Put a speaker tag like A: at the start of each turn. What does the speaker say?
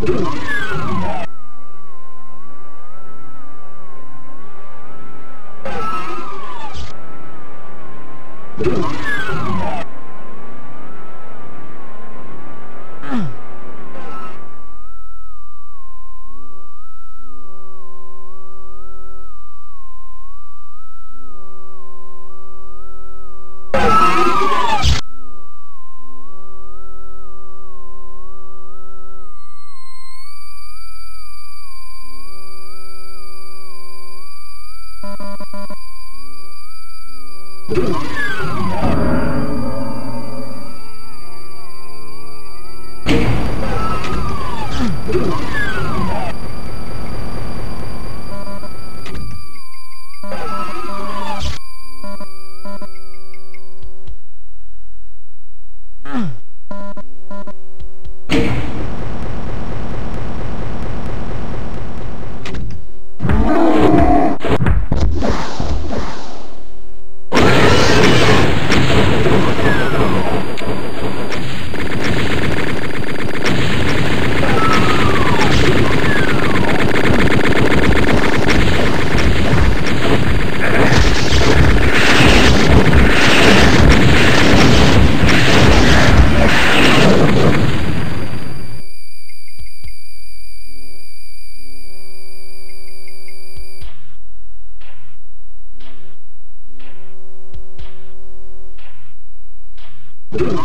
A: Thank Thank Ugh.